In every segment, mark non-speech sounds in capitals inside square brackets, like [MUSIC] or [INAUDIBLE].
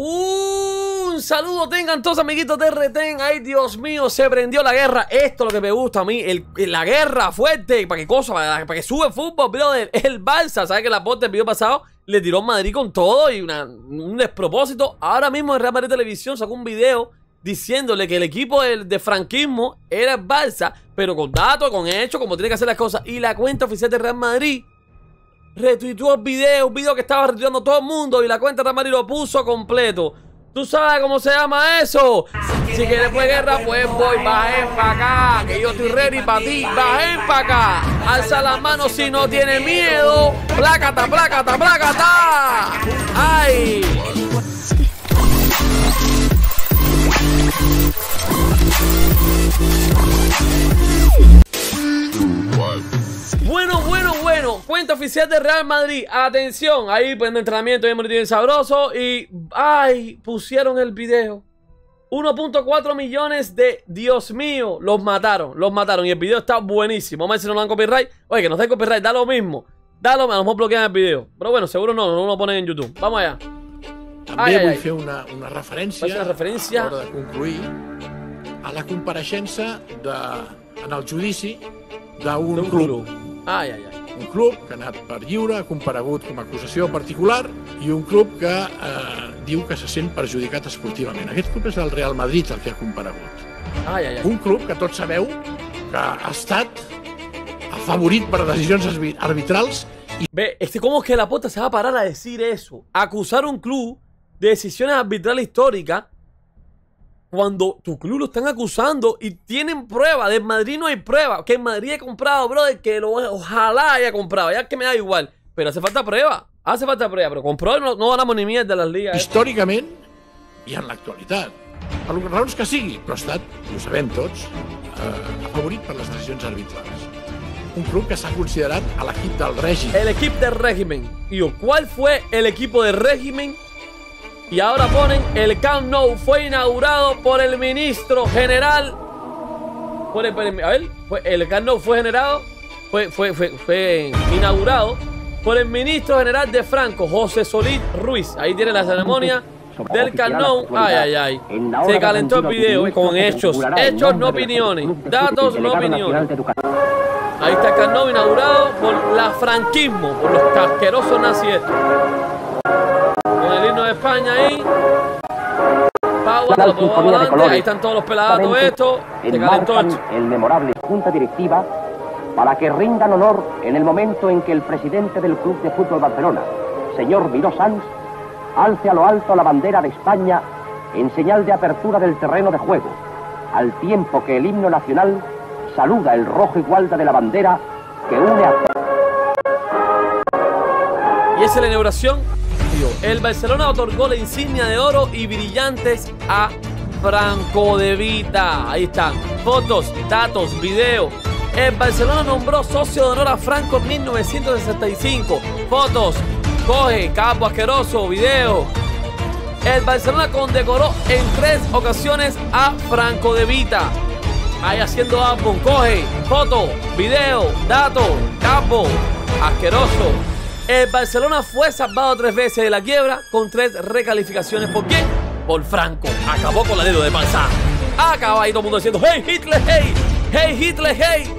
Un saludo tengan todos amiguitos de Reten. Ay, Dios mío, se prendió la guerra. Esto es lo que me gusta a mí. El, la guerra fuerte. ¿Para qué cosa? Para, que sube fútbol, brother. [LAUGHS] El Balsa. ¿Sabes que la aporte del video pasado le tiró Madrid con todo y un despropósito? Ahora mismo en Real Madrid Televisión sacó un video diciéndole que el equipo de, franquismo era el Balsa, pero con datos, con hechos, como tiene que hacer las cosas. Y la cuenta oficial de Real Madrid retuiteó el video, un video que estaba retuiteando todo el mundo y la cuenta de Real lo puso completo. ¿Tú sabes cómo se llama eso? Si quieres pues guerra, pues voy, bajen para acá. Que yo estoy ready para ti. Bajen para acá. Alza las manos si no tiene miedo. Plácata, plácata, plácata. ¡Ay! Cuenta oficial de Real Madrid. Atención. Ahí pues en entrenamiento bien bonito sabroso. Y. ¡Ay! Pusieron el video. 1.4 millones de. Dios mío. Los mataron. Los mataron. Y el video está buenísimo. Vamos a ver si no nos dan copyright. Oye, que nos den copyright. Da lo mismo. Da lo mismo. A lo mejor bloquean el video. Pero bueno, seguro no. No lo ponen en YouTube. Vamos allá. També vull fer una, una referència, una referència a l'hora de concluir a la compareixença de, en el judici d'un club. Ai, ai, ai. Un club que ha anat per lliure, ha comparegut com a acusació particular i un club que eh, diu que se sent perjudicat esportivament. Aquest club és el Real Madrid el que ha comparegut. Ai, ai, ai. Un club que tots sabeu que ha estat afavorit per decisions arbitrals y... Ve, este, ¿cómo es que la puta se va a parar a decir eso? Acusar a un club de decisiones arbitrales históricas cuando tu club lo están acusando y tienen prueba. De Madrid no hay prueba. Que en Madrid he comprado, brother, que lo, ojalá haya comprado. Ya que me da igual. Pero hace falta prueba. Hace falta prueba. Pero compró no, no ganamos ni mierda de las ligas. Eh. Històricament i en l'actualitat. Per les raons que sigui, però ha estat, ho sabem tots, eh, afavorit per les decisions arbitrals. Un club que s'ha considerat a l'equip del règim. El equip del régimen. Y ¿cuál fue el equipo del régimen y ahora ponen el Camp Nou fue inaugurado por el ministro general. Por el, a ver, el Camp Nou fue generado, fue, fue, fue, fue inaugurado por el ministro general de Franco, José Solís Ruiz. Ahí tiene la ceremonia del Nou. Ay, ay, ay. Se calentó el video con hechos. Hechos, no opiniones. Datos, no opiniones. Ahí está el Nou inaugurado por la franquismo, por los casquerosos nazis de España ahí. Ahí están todos los pelados estos. el memorable Junta Directiva para que rindan honor en el momento en que el presidente del Club de Fútbol Barcelona, señor Miró Sanz, alce a lo alto la bandera de España en señal de apertura del terreno de juego, al tiempo que el himno nacional saluda el rojo igualda de la bandera que une a Y es la inauguración el Barcelona otorgó la insignia de oro y brillantes a Franco de Vita. Ahí están. Fotos, datos, video. El Barcelona nombró socio de honor a Franco en 1965. Fotos, coge, capo asqueroso, video. El Barcelona condecoró en tres ocasiones a Franco de Vita. Ahí haciendo álbum, coge, foto, video, dato, capo, asqueroso. El Barcelona fue salvado tres veces de la quiebra con tres recalificaciones. ¿Por quién? Por Franco. Acabó con la dedo de panza. Acaba ahí todo el mundo diciendo, hey Hitler, hey, hey Hitler, hey.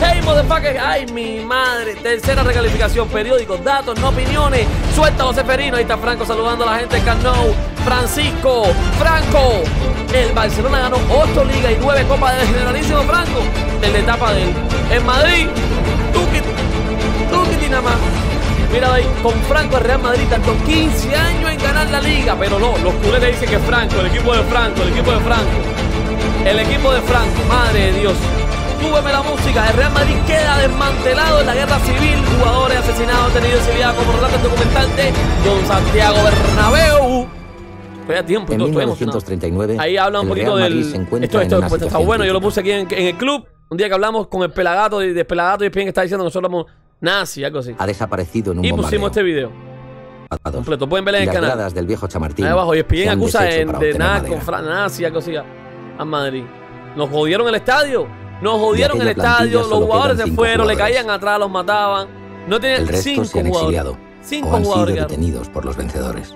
Hey, motherfucker. Ay, mi madre. Tercera recalificación. Periódicos, datos, no opiniones. Suelta José Ferino. Ahí está Franco saludando a la gente de Carnou. Francisco. Franco. El Barcelona ganó 8 ligas y 9 copas de generalísimo Franco. En la etapa de él. En Madrid. Tuki, nada más. Mira ahí, con Franco el Real Madrid tardó 15 años en ganar la liga, pero no, los culés le dicen que Franco, el equipo de Franco, el equipo de Franco. El equipo de Franco, madre de Dios. Súbeme la música, el Real Madrid queda desmantelado en la guerra civil, jugadores asesinados, tenidos en como relata el documentante Don Santiago Bernabéu. Fue a tiempo, en 1939, Ahí habla un poquito del... Esto, esto, esto está bueno, yo lo puse aquí en, el club. Un día que hablamos con el Pelagato y de Pelagato y Pien que está diciendo que Nazi, algo así. Ha desaparecido en un Y pusimos este video. Completo, pueden verlo en el canal. del viejo Chamartín. Ahí abajo, y Espien acusa de, de nazi, nazi, algo así, a Madrid. Nos jodieron el estadio. Nos jodieron el estadio. Los jugadores se fueron, le caían atrás, los mataban. No tienen el resto cinco se han jugadores. exiliado. Cinco o han jugadores. Sido detenidos por los vencedores.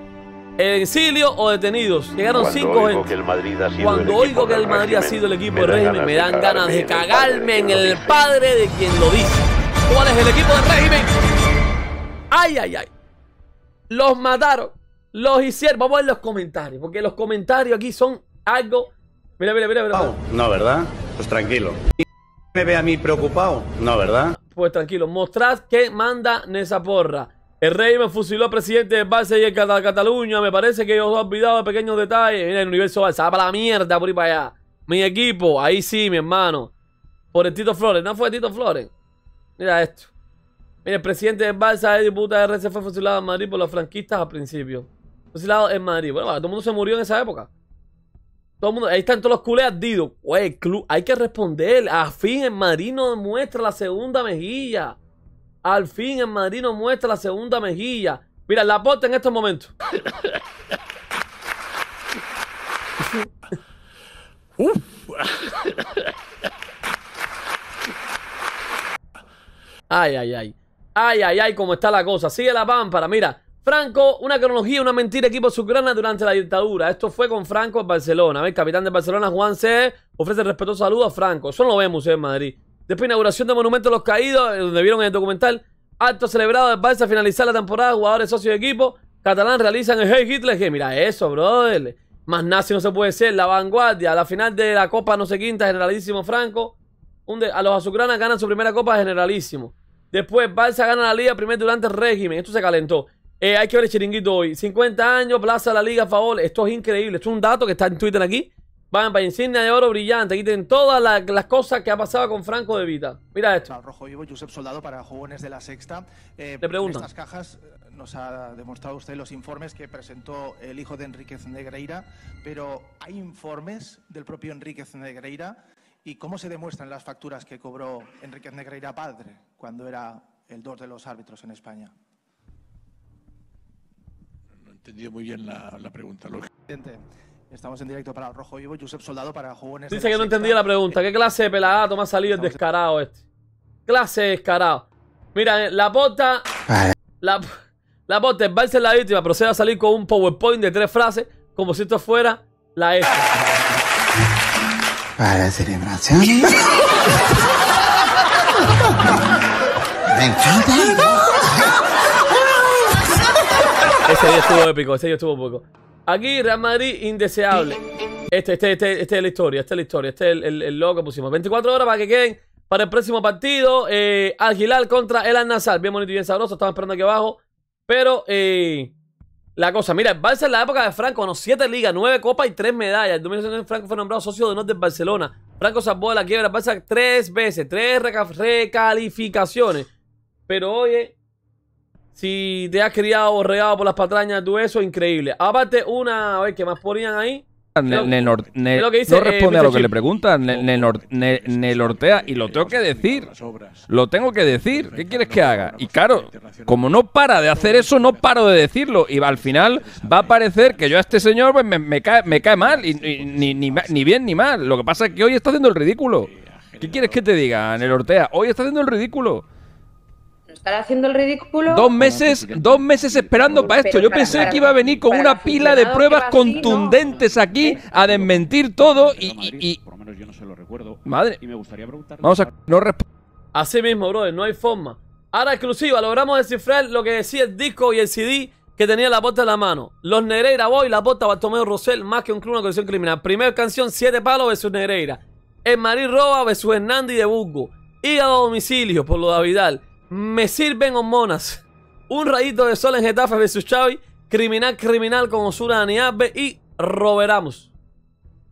en exilio o detenidos. Llegaron Cuando cinco gente. que el Madrid ha sido Cuando el oigo equipo que el Madrid ha sido el equipo del régimen, me dan ganas de cagarme en el padre de en quien lo dice. Padre de quien lo dice. ¿Cuál es el equipo del régimen? Ay, ay, ay. Los mataron. Los hicieron. Vamos a ver los comentarios. Porque los comentarios aquí son algo. Mira, mira, mira, mira. No, ¿verdad? Pues tranquilo. ¿Me ve a mí preocupado? No, ¿verdad? Pues tranquilo, mostrad que manda Nesa Porra. El rey me fusiló al presidente del Barça y el Cata- Cataluña. Me parece que os he olvidado de pequeños detalles. Mira, el universo Barça, va para la mierda por ir para allá. Mi equipo, ahí sí, mi hermano. Por el Tito Flores, ¿no fue Tito Flores? Mira esto. Mira, el presidente Barça, Eddie Puta RC, fue fusilado en Madrid por los franquistas al principio. Fusilado en Madrid. Bueno, todo el mundo se murió en esa época. Todo el mundo, ahí están todos los culés ardidos. Güey, club, hay que responder. Al fin en Madrid nos muestra la segunda mejilla. Al fin en Madrid nos muestra la segunda mejilla. Mira, la porta en estos momentos. [COUGHS] Ay, ay, ay. Ay, ay, ay, cómo está la cosa. Sigue la pámpara. Mira, Franco, una cronología, una mentira, equipo azulgrana durante la dictadura. Esto fue con Franco en Barcelona. A capitán de Barcelona, Juan C. ofrece respetuoso saludo a Franco. Eso no lo vemos en Madrid. Después, inauguración de Monumento a los Caídos, eh, donde vieron en el documental. Acto celebrado del Barça finalizar la temporada. Jugadores socios de equipo. Catalán realizan el Hey Hitler. Que mira eso, brother. Más nazi no se puede ser. La vanguardia. La final de la Copa no sé quinta. Generalísimo Franco. A los azulgranas ganan su primera Copa Generalísimo. Después, Barça gana la liga primer durante el régimen. Esto se calentó. Eh, hay que ver el chiringuito hoy. 50 años, Plaza de la Liga a favor. Esto es increíble. Esto es un dato que está en Twitter aquí. Van para insignia de oro brillante. Aquí tienen todas las, las cosas que ha pasado con Franco de Vita. Mira esto. Al Rojo Vivo, Josep Soldado para Jóvenes de la Sexta. Eh, Le preguntan. En estas cajas eh, nos ha demostrado usted los informes que presentó el hijo de Enríquez Negreira, pero ¿hay informes del propio Enríquez Negreira? ¿Y cómo se demuestran las facturas que cobró Enríquez Negreira padre cuando era el dos de los árbitros en España? No he entendido muy bien la, la pregunta. Presidente, Estamos en directo para el Rojo Vivo, Josep Soldado para Jóvenes Dice que no entendía la pregunta. ¿Qué clase de pelagato me ha salido el descarado este? Clase de descarado. Mira, eh, la pota. La, la Barça en la víctima procede a salir con un PowerPoint de tres frases, como si esto fuera la F. Para celebración. [LAUGHS] Me encanta. Ese día estuvo épico, ese día estuvo épico. Aquí, Real Madrid, indeseable. Este, este, este, este es la historia, esta es la historia, este es el, el, el logo que pusimos. 24 horas para que queden para el próximo partido. Eh, Al Hilal contra el Al Nassr. Bien bonito y bien sabroso, estamos esperando aquí abajo. Pero, eh, la cosa, mira, el Barça en la época de Franco ganó 7 ligas, 9 copas y 3 medallas. En 2019 Franco fue nombrado socio de honor del Barcelona. Franco salvó de la quiebra al Barça 3 veces, 3 recalificaciones. Pero oye, si te has criado regado por las patrañas tu eso, increíble. Aparte, una, a ver, ¿qué más ponían ahí? No eh, responde a lo que le preguntan. Ne- Nenor- Ne- Nelortea. Y lo tengo que decir. Lo tengo que decir. ¿Qué quieres que haga? Y claro, como no para de hacer eso, no paro de decirlo. Y al final va a parecer que yo a este señor pues, me, me cae, me cae mal. Y, y- ni, ni, ni bien ni mal. Lo que pasa es que hoy está haciendo el ridículo. ¿Qué quieres que te diga, Nelortea? Hoy está haciendo el ridículo. Estar haciendo el ridículo. Dos meses, dos meses esperando para esto. Yo para- pensé para- que iba a venir con una pila de pruebas contundentes aquí a desmentir todo y, y- y- Por lo menos yo no se lo recuerdo. Madre. Y me gustaría preguntarle. Vamos a no Así mismo, brother, no hay forma. Ahora, exclusiva, logramos descifrar lo que decía el disco y el CD que tenía la bota en la mano. Los Negreira Boy, la bota Bartomeu Rosell, más que un club, una colección criminal. Primera canción, Siete Palos versus Negreira. El Marí Roba versus Hernández de Burgo. Hígado a domicilio por lo de Vidal. Me sirven hormonas. Un rayito de sol en Getafe versus Xavi. Criminal, criminal con Osuna Aniabe y Roberamos.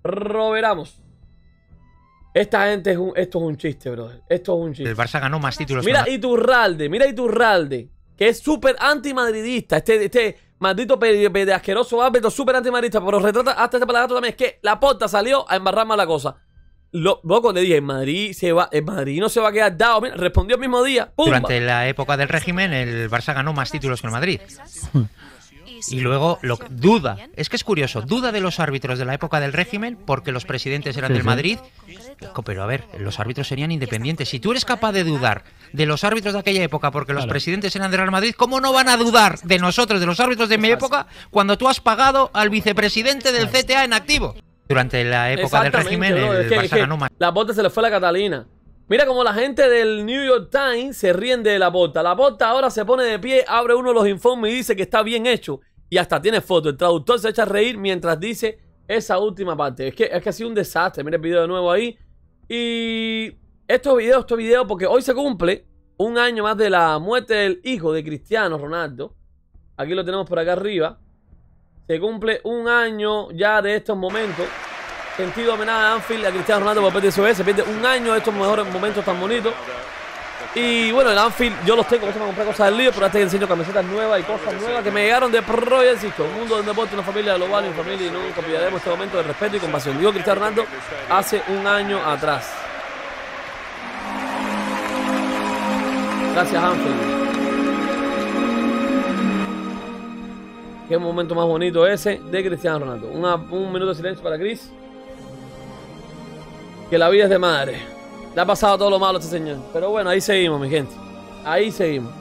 Roberamos. Esta gente es un, esto es un chiste, brother. Esto es un chiste. El Barça ganó más títulos Mira que Iturralde, mira Iturralde, que es súper antimadridista. Este, este maldito de asqueroso árbitro, súper antimadridista, pero retrata hasta este pelagato también. Es que la porta salió a embarrar más la cosa. Lo, loco, le dije, en Madrid, se va, en Madrid no se va a quedar dado. Mira, respondió el mismo día. ¡Pumba! Durante la época del régimen, el Barça ganó más títulos que el Madrid. Y luego lo que- duda, es que es curioso, duda de los árbitros de la época del régimen porque los presidentes eran Sí, del sí. Madrid. Pero a ver, los árbitros serían independientes. Si tú eres capaz de dudar de los árbitros de aquella época porque los Claro. presidentes eran del Real Madrid, ¿cómo no van a dudar de nosotros, de los árbitros de mi época, cuando tú has pagado al vicepresidente del CTA en activo? Durante la época del régimen, bro, el es que- Barça es que ganó más. La bota se le fue a la Catalina. Mira como la gente del New York Times se ríen de la bota. La bota ahora se pone de pie, abre uno de los informes y dice que está bien hecho. Y hasta tiene foto. El traductor se echa a reír mientras dice esa última parte. Es que, es que ha sido un desastre. Mira el video de nuevo ahí. Y estos videos, estos videos, porque hoy se cumple un año más de la muerte del hijo de Cristiano Ronaldo. Aquí lo tenemos por acá arriba. Se cumple un año ya de estos momentos. Sentido homenaje a Anfield a Cristiano Ronaldo por parte de. Se pierde un año de estos mejores momentos tan bonitos. Y bueno, el Anfield yo los tengo, me compré cosas del lío, pero hasta que enseño camisetas nuevas y cosas nuevas que me llegaron de Project Cisco. Un mundo del deporte, una familia global, una familia y nunca olvidaremos este momento de respeto y compasión. Digo Cristiano Ronaldo hace un año atrás. Gracias, Anfield. Qué momento más bonito ese de Cristiano Ronaldo. Un minuto de silencio para Chris. Que la vida es de madre. Le ha pasado todo lo malo a este señor. Pero bueno, ahí seguimos, mi gente. Ahí seguimos.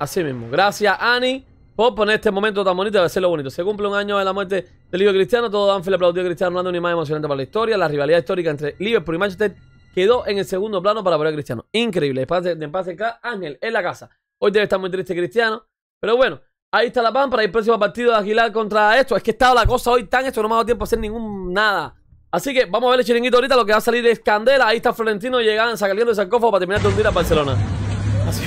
Así mismo. Gracias, Ani, por poner este momento tan bonito de hacerlo bonito. Se cumple un año de la muerte del hijo de Cristiano. Todo Anfield aplaudió a Cristiano Ronaldo, una imagen emocionante para la historia. La rivalidad histórica entre Liverpool y Manchester quedó en el segundo plano para apoyar a Cristiano. Increíble. De paz acá, Ángel, en la casa. Hoy debe estar muy triste Cristiano. Pero bueno, ahí está la pan para el próximo partido de Aguilar contra esto. Es que estaba la cosa hoy tan esto, no me ha dado tiempo a hacer ningún nada. Así que vamos a ver el chiringuito ahorita. Lo que va a salir es candela. Ahí está Florentino llegando, saliendo de sarcófago para terminar de hundir a Barcelona. Así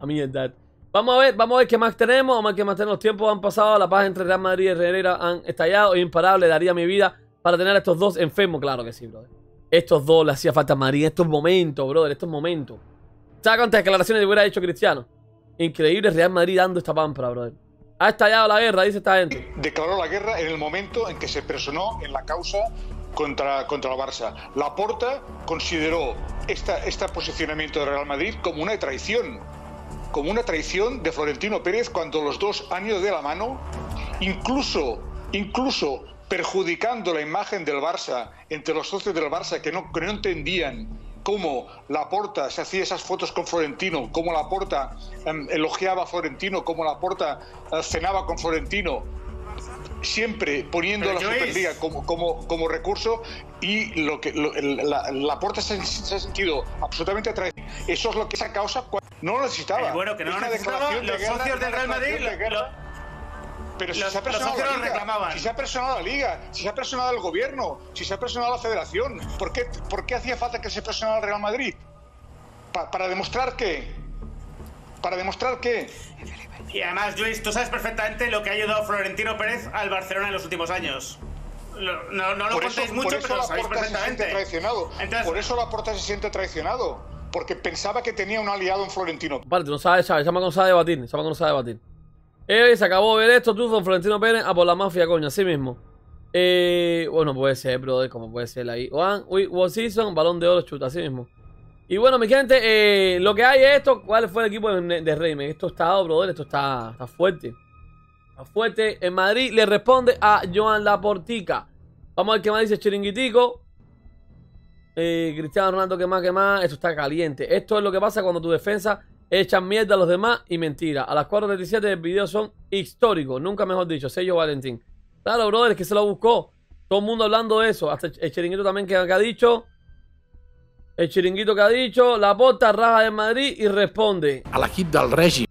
A mí es that. Vamos a ver, vamos a ver qué más tenemos. Vamos a ver qué más tenemos. Los tiempos han pasado. La paz entre Real Madrid y Herrera han estallado. Es imparable. Daría mi vida para tener a estos dos enfermos. Claro que sí, brother. Estos dos le hacía falta a Madrid en estos momentos, brother. Estos momentos. ¿Sabes cuántas declaraciones le hubiera hecho Cristiano? Increíble Real Madrid dando esta pámpara, brother. Ha estallado la guerra, dice esta gente. declaró la guerra en el momento en que se personó en la causa contra, contra el Barça. Laporta consideró esta, este posicionamiento de Real Madrid como una traición, como una traición de Florentino Pérez cuando los dos han ido de la mano, incluso, incluso perjudicando la imagen del Barça entre los socios del Barça que no, que no entendían cómo Laporta se hacía esas fotos con Florentino, cómo Laporta em, elogiaba a Florentino, cómo Laporta eh, cenaba con Florentino, siempre poniendo Pero, la. Superliga como, como, como recurso y lo que lo- la, Laporta se, se ha sentido absolutamente atraído. Eso es lo que esa causa no lo necesitaba. Eh, bueno, que no lo necesitaba, los socios del Real Madrid de. Pero si los- se ha socios la liga, si se ha personado la liga, si se ha personado el gobierno, si se ha personado la federación, ¿por qué, por qué hacía falta que se personara el Real Madrid? Pa- para demostrar que, para demostrar que Y además, Luis, tú sabes perfectamente lo que ha ayudado Florentino Pérez al Barcelona en los últimos años. Lo- no, no lo por eso, contéis mucho, por eso pero lo sabéis Laporta se siente perfectamente. traicionado. Entonces- por eso Laporta se siente traicionado. Porque pensaba que tenía un aliado en Florentino. Aparte, no sabe, sabe, llama que no sabe debatir, llama que no sabe debatir. Eh, se acabó de ver esto, tú, don Florentino Pérez, a por la mafia, coño, así mismo. Eh, bueno, puede ser, brother, como puede ser ahí. One, we, season, balón de oro, chuta, así mismo. Y bueno, mi gente, eh, lo que hay es esto. ¿Cuál fue el equipo de, de? Esto está, brother, esto está, está fuerte. Está fuerte. En Madrid le responde a Joan Laportica. Vamos a ver qué más dice Chiringuitico. Eh, Cristiano Ronaldo, que más, que más. Esto está caliente. Esto es lo que pasa cuando tu defensa echan mierda a los demás y mentira. A las 4.37 del video son históricos. Nunca mejor dicho. Sello Valentín. Claro, brother, es que se lo buscó. Todo el mundo hablando de eso. Hasta el chiringuito también que, que ha dicho. El chiringuito que ha dicho. La bota raja de Madrid y responde. A l'equip del règim.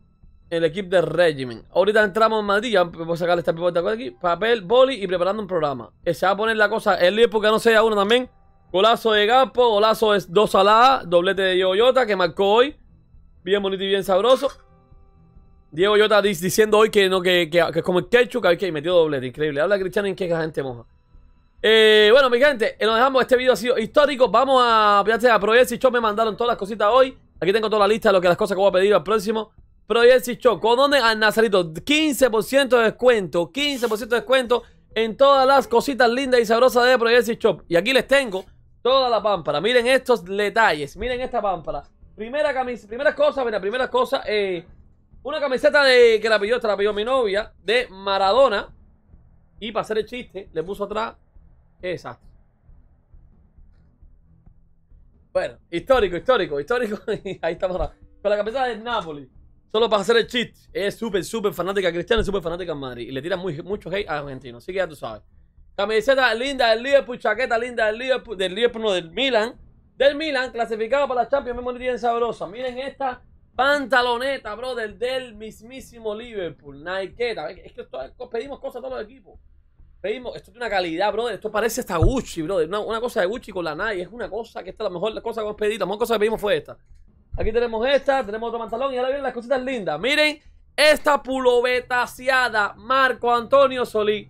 El equipo del régimen. Ahorita entramos en Madrid. Ya voy a sacar esta pipota de aquí. Papel, boli y preparando un programa. Eh, Se va a poner la cosa. El lío porque no sea uno también. Golazo de Gapo. Golazo es 2 a la A. Doblete de Diego Yota que marcó hoy. Bien bonito y bien sabroso. Diego Yota dic- diciendo hoy que no que, que, que como el ketchup que, que metió doblete. Increíble. Habla Cristiano en que la gente moja. Eh, bueno, mi gente, eh, nos dejamos. Este video ha sido histórico. Vamos a. Fíjate, a Proyecto Shop me mandaron todas las cositas hoy. Aquí tengo toda la lista de lo que las cosas que voy a pedir al próximo. Proyecto Shop. ¿Con dónde? Al Nazarito. 15% de descuento. 15% de descuento en todas las cositas lindas y sabrosas de Proyecto Shop. Y aquí les tengo Toda la pámpara. Miren estos detalles. Miren esta pámpara. Primera camisa, primera cosa, mira, primera cosa, eh, una camiseta de que la pidió, esta la pidió mi novia, de Maradona. Y para hacer el chiste, le puso atrás. Exacto. Bueno, histórico, histórico, histórico. [LAUGHS] Ahí estamos. Con la camiseta del Napoli. Solo para hacer el chiste. Es súper, súper fanática cristiana y súper fanática en Madrid. Y le tira muy, mucho hate a argentino. Así que ya tú sabes. Camiseta linda del Liverpool, chaqueta linda del Liverpool, del Liverpool, no, del Milan. Del Milan, clasificado para la Champions, me bien sabrosa. Miren esta pantaloneta, brother, del mismísimo Liverpool. Nike. Es que esto, pedimos cosas a todos los equipos. Pedimos, esto tiene una calidad, brother. Esto parece hasta Gucci, brother. Una, cosa de Gucci con la Nike. Es una cosa que esta es la mejor cosa que hemos pedido. La mejor cosa que pedimos fue esta. Aquí tenemos esta, tenemos otro pantalón y ahora vienen las cositas lindas. Miren esta pulovetaseada Marco Antonio Solí.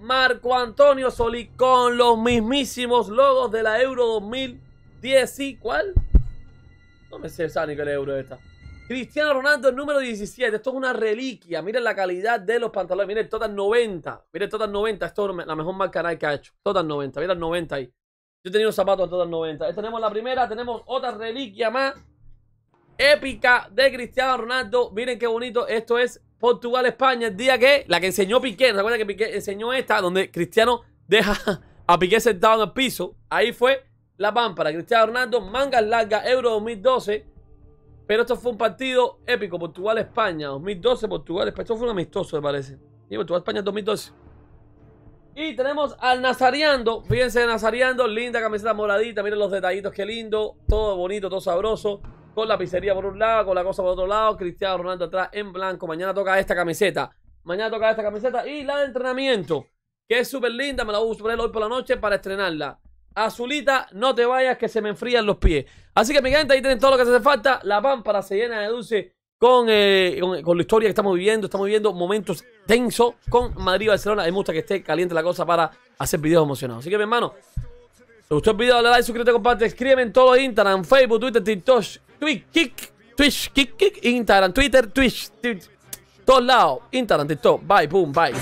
Marco Antonio Solí con los mismísimos logos de la Euro 2010. ¿Y cuál? No me sé ni qué euro esta. Cristiano Ronaldo, el número 17. Esto es una reliquia. Miren la calidad de los pantalones. Miren, Total 90. Miren, Total 90. Esto es la mejor marca que ha hecho. Total 90. Miren, 90 ahí. Yo he tenido zapatos en Total 90. Ahí tenemos la primera. Tenemos otra reliquia más. Épica de Cristiano Ronaldo. Miren qué bonito. Esto es Portugal-España, el día que la que enseñó Piqué, ¿recuerda que Piqué enseñó esta? Donde Cristiano deja a Piqué sentado en el piso. Ahí fue la pámpara. Cristiano Ronaldo, mangas largas, Euro 2012. Pero esto fue un partido épico. Portugal-España, 2012, Portugal-España. Esto fue un amistoso, me parece. Y Portugal-España 2012. Y tenemos al Nazariando. Fíjense, Nazariando, linda camiseta moradita. Miren los detallitos, qué lindo. Todo bonito, todo sabroso con la pizzería por un lado, con la cosa por otro lado, Cristiano Ronaldo atrás en blanco. Mañana toca esta camiseta. Mañana toca esta camiseta y la de entrenamiento, que es súper linda, me la voy a poner hoy por la noche para estrenarla. Azulita, no te vayas que se me enfrían los pies. Así que mi gente, ahí tienen todo lo que hace falta. La pámpara se llena de dulce con, eh, con, la historia que estamos viviendo. Estamos viviendo momentos tensos con Madrid y Barcelona. Hay mucha que esté caliente la cosa para hacer videos emocionados. Así que mi hermano, ¿te gustó el video? Dale like, suscríbete, comparte, escríbeme en todo Instagram, Facebook, Twitter, TikTok, Twitch, Kick, Twitch, Kick, Kick, Instagram, Twitter, Twitch, Twitch todos lados, Instagram, TikTok, bye, boom, bye.